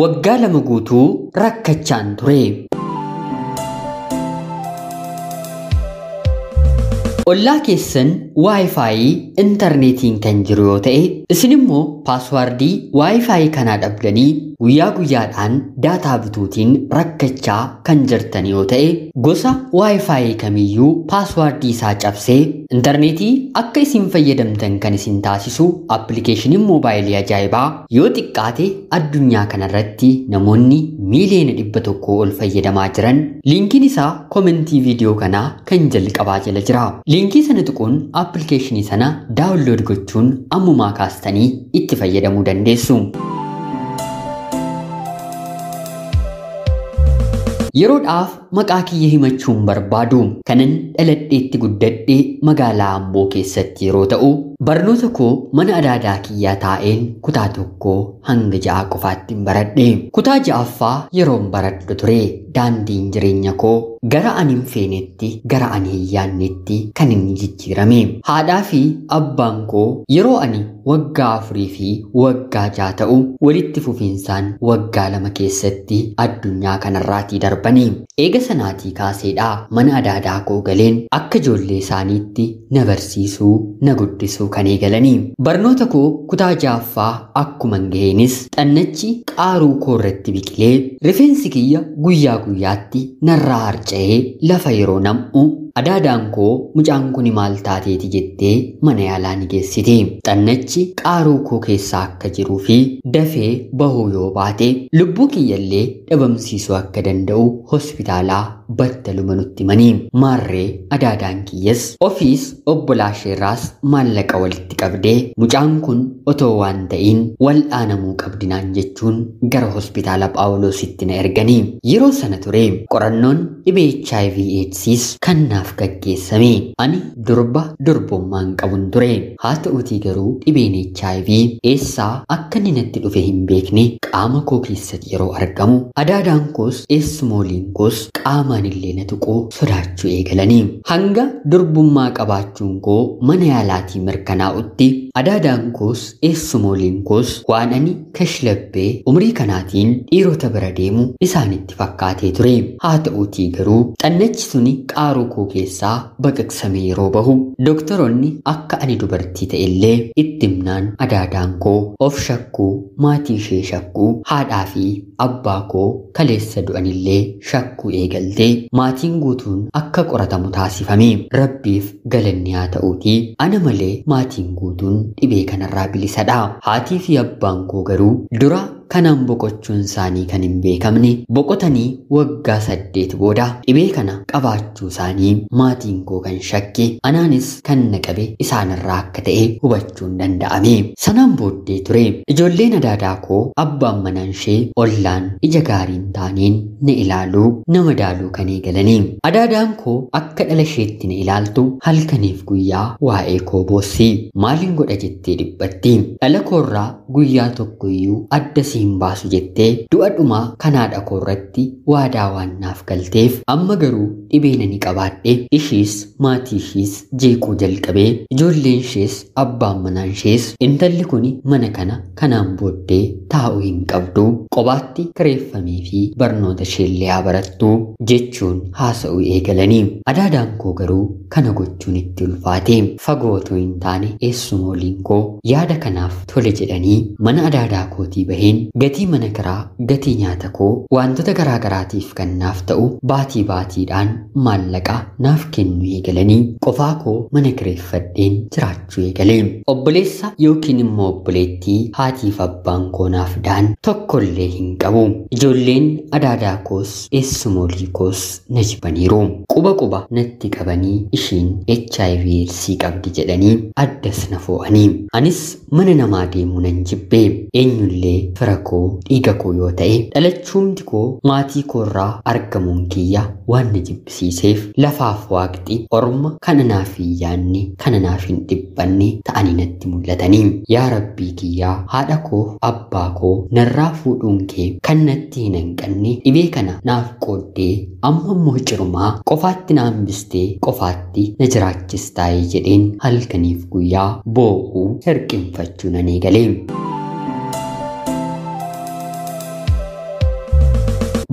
Waggaa lama guutuu rakkachaan ture. Ollaa keessan waayifaayi intarneetiin kan jiru yoo ta'e isin immoo paaswaardii waayifaayi kanaa dhabdanii guyyaa guyyaadhaan daataa bituutiin rakkachaa kan jirtan yoo ta'e gosa waayifaayi kamiyyuu paaswaardii isaa cabsee intarneetii akka isin fayyadamtan kan isin taasisu appilikeeshiniin moobaayilii ajaa'ibaa yoo xiqqaate addunyaa kanarratti namoonni miiliyoona dhibba tokko ol fayyadamaa jiran liinkiin isaa komentii viidiyoo kanaa kan jalqabaa jala jira. Liinkii sana tuquun appilikeeshinii sana daawunlood gochuun ammumaa kaastanii itti fayyadamuu dandeessu. Yeroodhaaf maqaa kiyya himachuun barbaadu kanan dhaladheetti guddadhee magaalaa Amboo keessatti yeroo ta'u barnoota koo mana adaadaa kiyyaa taa'een kutaa tokko hanga ja'a qofaatti baradhe. Kutaa ja'affaa yeroon baradhu ture daandiin jireenya koo gara ani feenetti gara ani hin yaannetti kan inni jijjiirame. Haadhaa fi abbaan koo yeroo ani waggaa afurii fi waggaa ja'a ta'u walitti fufiinsaan waggaa lama keessatti addunyaa kanarraatii darbanii. Eega sanaatii kaaseedhaa mana adaadaa koo galeen akka ijoollee isaaniitti na barsiisuu na guddisuu kan eegalanii. Barnoota koo kutaa ja'affaa akkuma gaheenis xannachi qaaruu koo irratti biqilee rifeensi kiyya guyyaa guyyaatti narraa harca'ee lafa yeroo nam'u adaadaan koo mucaan kun maal taateeti jettee mana yaalaa ni geessite. Xannachi qaaruu koo keessaa akka jiruu fi dafee bahuu yoo baate lubbuu kiyyallee dhabamsiisuu akka danda'u hospitaalaa battaluma nutti himanii maarree adaadaan kiyyas ofiis obbolaa isheerraas maallaqa walitti qabdee mucaan kun otoo waan ta'iin wal'aanamuu qabdinaan jechuun gara hospitaala phaawulositti na erganii yeroo sana ture qorannoon dhibee HIV AIDSis kan naaf gaggeessame ani durba durbummaan qabun ture haa ta'uutii garuu dhibeen HIV eessaa akka inni natti dhufe hin beekne qaama koo keessatti yeroo argamu adaadaan koos eessumooliin koos qaamaan illee na tuquu sodaachuu eegalanii hanga durbummaa qabaachuun koo mana yaalaatii mirkanaa'utti adaadaan koos eessumooliin koos waan ani kashlabbee umrii kanaatiin dhiirota bira deemu isaanitti fakkaatee ture haa ta'uutii garuu xannachi suni qaaruu koo keessaa baqaqsame yeroo bahu doktoroonni akka ani dubartii ta'ellee itti himnaan adaadaan koo of shakkuu maatii ishee shakkuu haadhaa fi abbaa koo kaleessa du'anillee shakkuu eegaltee maatiin guutuun akka qoratamu taasifame. Rabbiif galanni haa ta'uutii ana malee maatiin guutuun dhibee kanarraa bilisadha haatii fi abbaan koo garuu dura kanaan boqochuun isaanii kan hin beekamne boqotanii waggaa saddeet booda dhibee kana qabaachuu isaanii maatiin koo kan shakke anaanis kan na qabe isaanirraa akka ta'e hubachuun danda'ame. Sanaan booddee ture. Ijoolleen adaadaa koo abbaan manaan ishee ollaan ija gaariin taaneen na ilaaluu na madaaluu kan eegalanii adaadaan koo akka dhala isheetti na ilaaltu halkaniif guyyaa waa'ee koo boossi maaliin godha jettee dhiphatti dhala koorraa guyyaa tokkoyyuu adda siin baasu jettee du'a dhumaa kanaadha koorratti waadaa waan naaf galteef amma garuu dhibee nani qabaadhe. Ishiis maatii ishiis jeequu jalqabee ijoolleen ishees abbaan manaan ishees intalli kun mana kana kanaan booddee taa'uu hin qabdu. Qobaatti kireeffamee fi barnoota isheellee haa barattu jechuun haasa'uu eegalanii. Adaadaan koo garuu kana gochuun itti ulfaate. Fagoo otoo hin taane eessuma waliin koo yaada kanaaf tole jedhanii mana adaadaa kootii baheen gatii mana kiraa gatii nyaata koo wantoota garaa garaatiif kan naaf ta'u baatii baatiidhaan maallaqa naaf kennu eegalanii qofaa koo mana kireeffadheen jiraachuu eegalee obboleessa yookiin immoo obboleettii haatiif abbaan koo naaf daan tokkollee hin qabu. Ijoolleen adaadaa koos eessumoolii koos na jibaniiru. Quba quba natti qabanii ishiin HIV eedsii qabdi jedhanii addas na fo'anii. Anis mana namaa deemuu nan jibbee. Eenyullee fira koo dhiiga koo yoo ta'e dhalachuumti koo maatii koorraa argamuun kiyya waan na jibbisiiseef lafaaf waaqxi orma kana naaf hin yaanne kana naaf hin dhiphanne ta'anii natti mul'atanii yaa rabbii kiyyaa haadha koo abbaa koo narraa fuudhuun kee kan natti hin hanqanne dhibee kana naaf qooddee amma immoo cirumaa qofaatti na hambistee qofaatti na jiraachistaayee jedheen halkaniif guyyaa boo'uu hirqinfachuu nan eegalee.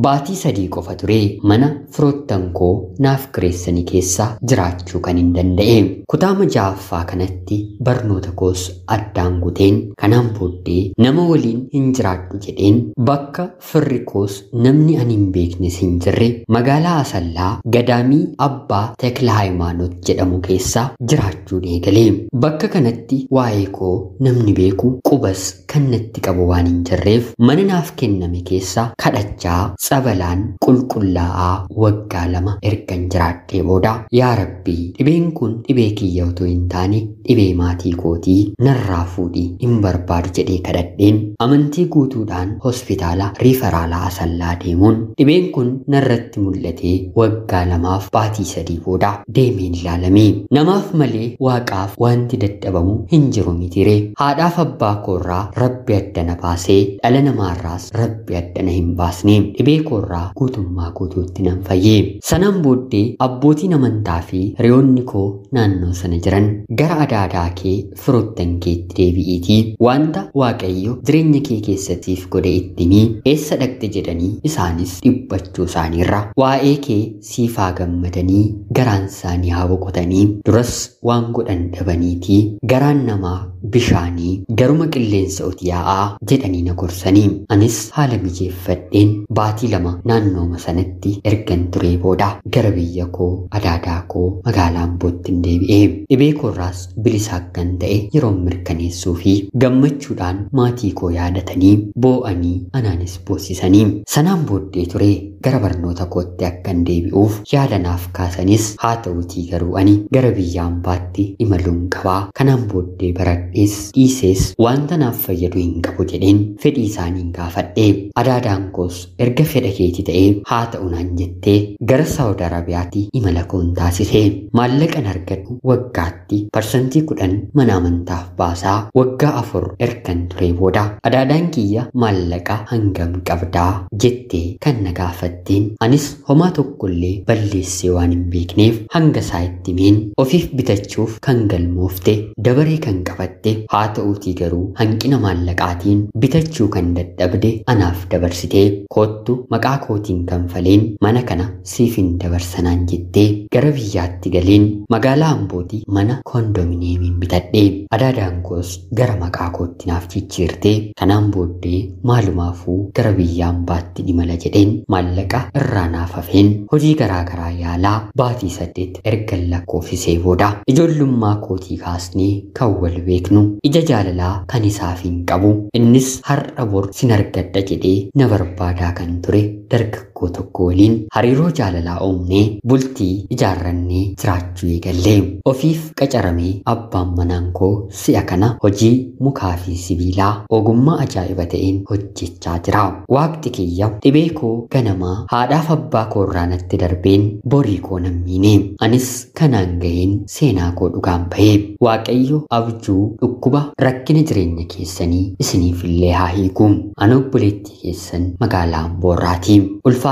Baatii sadii qofa ture mana firoottan koo naaf kireessanii keessa jiraachuu kan hin danda'e. Kutaa ja'affaa kanatti barnoota koos addaan kuteen kanaan booddee nama waliin hin jiraadhu jedheen bakka firri koos namni ani hin beeknes hin jirre magaalaa asallaa gadaamii abbaa tekla haayimaanoot jedhamu keessa jiraachuun eegalee. Bakka kanatti waa'ee koo namni beeku qubas kan natti qabu waan hin jirreef mana naaf kenname keessa kadhachaa tsabalaan qulqullaa'aa waggaa lama ergan jiraadhee booda yaa rabbii dhibeen kun dhibee kiyya otoo hin taane dhibee maatii kootii narraa fuudhii hin barbaadu jedhee kadhadheen amantii guutuudhaan hospitaala riifaraalaa asallaa deemuun dhibeen kun narratti mul'atee waggaa lamaaf baatii sadii booda deemeen ilaalamee namaaf malee waaqaaf wanti dadhabamu hin jiru mitire haadhaaf abbaa koorraa rabbi addana baasee dhala namaarraas rabbi addana hin baasne dhibee koorraa guutummaa guutuutti nan fayyee sanaan booddee abbootiin amantaa fi hiriyoonni koo naannoo sana jiran gara adaadaa kee firoottan keetti deebi'iitii. Wanta waaqayyo jireenya kee keessattiif godhe ittimii eessa dhaqxe jedhanii isaanis dhiphachuu isaaniirra waa'ee kee siifaa gammadanii garaan isaanii haa boqotanii duras waan godhan dhabaniitii garaan namaa bishaanii garuma qilleensa oti yaa'aa jedhanii na gorsanii anis haala mijeeffadheen baatii lama naannooma sanatti ergan turee booda gara biyya koo adaadaa koo magaalaa ambootti hin deebi'ee dhibee koorraas bilisaa kan ta'e yeroo mirkaneessuu fi gammachuudhaan maatii koo yaadatanii boo'anii anaanis boosisanii. Sanaan booddee ture gara barnoota kootti akkan deebi'uuf yaadanaaf kaasanis haa ta'utii garuu ani gara biyya ambaatti imaluun qabaa. Kanaan booddee baradhees dhiisees wanta naaf fayyadu hin qabu jedheen fedhii isaaniin gaafadhe adaadaan koos erga fedha keeti ta'ee haa ta'u naan jettee gara saawud arabiyaatti imala koon taasise maallaqan argadhu waggaatti parsantii kudhan mana amantaaf baasaa waggaa afur ergan ture booda adaadaan kiyya maallaqa hangam qabdaa jettee kan na gaafatteen anis homaa tokkollee balleessee waan hin beekneef hanga isaa itti meen ofiif bitachuuf kan galmoofte dabaree kan qabatte haa ta'uutii garuu hanqina maallaqaatiin bitachuu kan dadhabde anaaf dabarsitee koottu maqaa kootiin kanfaleen mana kana siif hin dabarsanaan jettee gara biyyaatti galeen magaalaa ambooti mana koondominiyeemiin bitadhe adaadaan koos gara maqaa kootti naaf jijjiirte kanaan booddee maalumaafuu gara biyya ambaatti imala jedheen maallaqa irraa naaf hafeen hojii garaa garaa yaalaa baatii saddeet ergan lakkoofsisee booda ijoollummaa kootii kaasnee kan wal beeknu ija jaalalaa kan isaaf hin qabu. Innis har'a bor sin argadha jedhee na barbaadaa kan ture Ritter tokko waliin hariiroo jaalalaa uumnee bultii ijaarrannee jiraachuu eegallee ofiif qacaramee abbaan manaan koo si'a kana hojii mukaa fi sibiilaa ogummaa ajaa'iba ta'een hojjechaa jira waaqti kiyya dhibee koo ganamaa haadhaaf abbaa koo irraa natti darbeen borii koo nan miine anis kanaan ga'een seenaa koo dhugaan bahee waaqayyo abjuu dhukkuba rakkina jireenya keessanii isiniif illee haa hiiku ana obboleettii keessan magaalaa amboorraati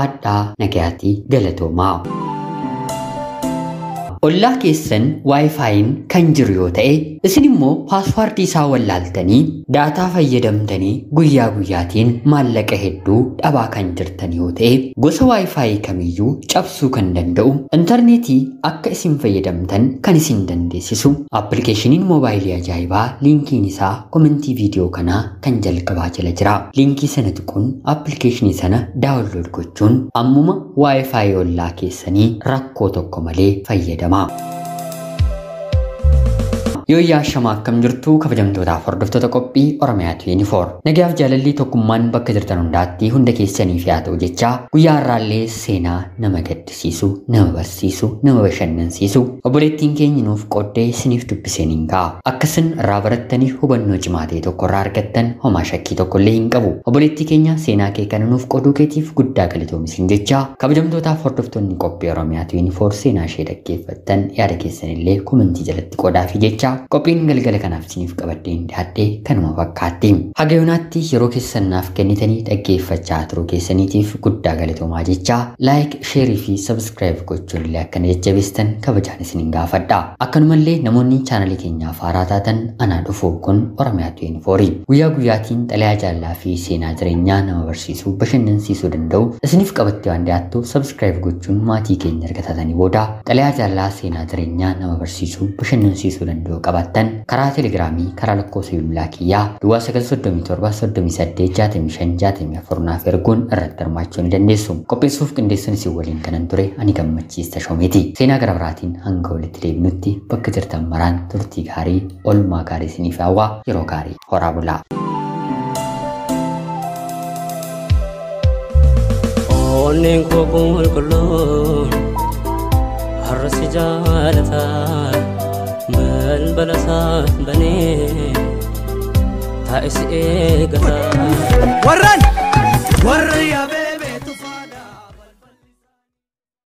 ulfaadhaa nagayaatii galatoomaa. Ollaa keessan waayifaayiin kan jiru yoo ta'e isin immoo paaswaardii isaa wallaaltanii daataa fayyadamtanii guyyaa guyyaatiin maallaqa hedduu dhabaa kan jirtan yoo ta'e gosa waayifaayii kamiyyuu cabsuu kan danda'u intarneetii akka isin fayyadamtan kan isin dandeessisu appilikeeshiniin moobaayilii ajaa'ibaa liinkiin isaa komentii viidiyoo kanaa kan jalqabaa jala jira. Liinkii sana tuquun appilikeeshinii sana daawunlood gochuun ammuma waayifaayii ollaa keessanii rakkoo tokko malee ま。Yoo yaashamaa akkam jirtu kabajamtootaaf hordoftoota qophii oromiyaatu yuunifoor nagaaf jaalallii tokkummaan bakka jirtan hundaatti hunda keessaniif yaa ta'u jecha guyyaa har'aallee seenaa nama gaddisiisu nama barsiisu nama bashannansiisu obboleettiin keenya nuuf qooddee isiniif dubbiseen hin ga'a akkasin irraa barattanii hubannoo cimaa ta'e tokko irraa argattan homaa shakkii tokkollee hin qabu obboleettii keenya seenaa kee kana nuuf qooduu keetiif guddaa galatoomisin jecha kabajamtootaaf hordoftoonni qophii oromiyaatu yuunifoor seenaa ishee dhaggeeffattan yaada keessanillee komentii jalatti qoodaa fi jecha qophiin galgala kanaaf isiniif qabadhee dhiyaadhee kanuma fakkaatti. Haga yoonaatti yeroo keessannaaf kennitanii dhaggeeffachaa turuu keessaniitiif guddaa galatoomaa jechaa laayik, sheerii fi sabskiraayib gochuun akkana jajjabeessitan kabajaan isiniin gaafadha. Akkanumallee namoonni chaanalii keenyaaf haaraa taatan anaa dhufu kun Oromiyaa 24 guyyaa guyyaatiin xalayaa jaalalaa fi seenaa jireenyaa nama barsiisuu bashannansiisuu danda'u isiniif qabattee waan dhiyaattu sabskiraayib gochuun maatii keenya erga taatanii booda xalayaa jaalalaa seenaa jireenyaa nama barsiisuu bashannansiisuu danda'u karaa telegiraamii karaa lakkoofsa bilbilaa kiyyaa duwwaa 937 naaf erguun irratti hirmaachuu ni dandeessu. Qopheessuuf qindeessuun isin waliin kanan ture ani gammachiista shoomeeti. Seenaa gara biraatiin hanga walitti deebinutti bakka jirtan maraan turtii gaarii oolmaa gaarii isiniif hawwaa yeroo gaarii horaa bulaa. onneen koo qulqulluu har'asi البلسات بني تائس إيه قتال ورن ور يا بي